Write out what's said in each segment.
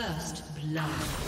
First blood.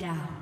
Killing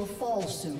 will fall soon.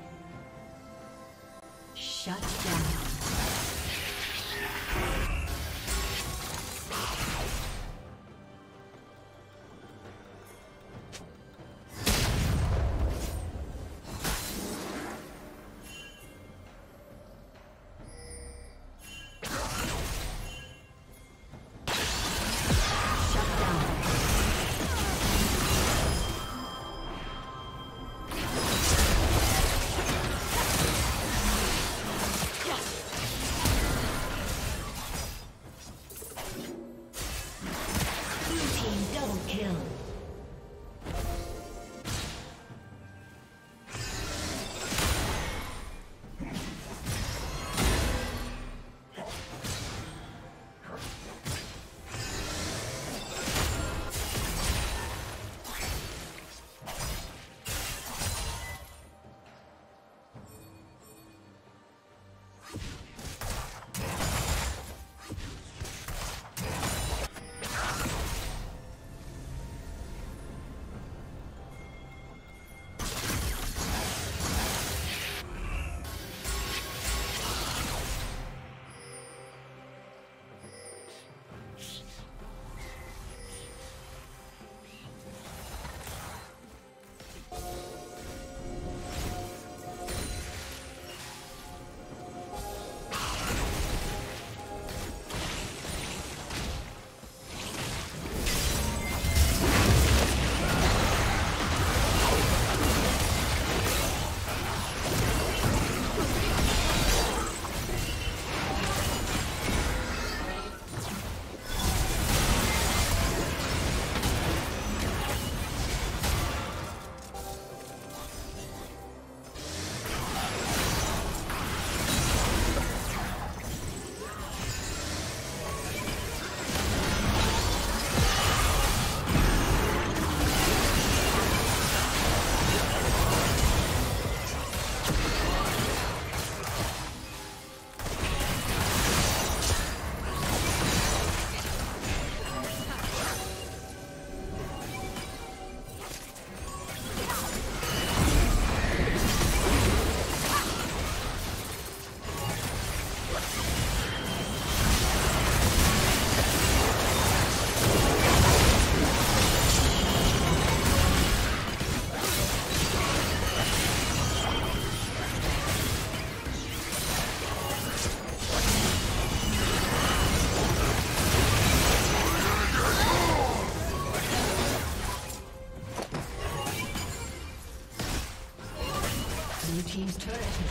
turret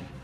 Baron